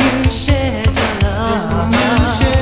you shed your love.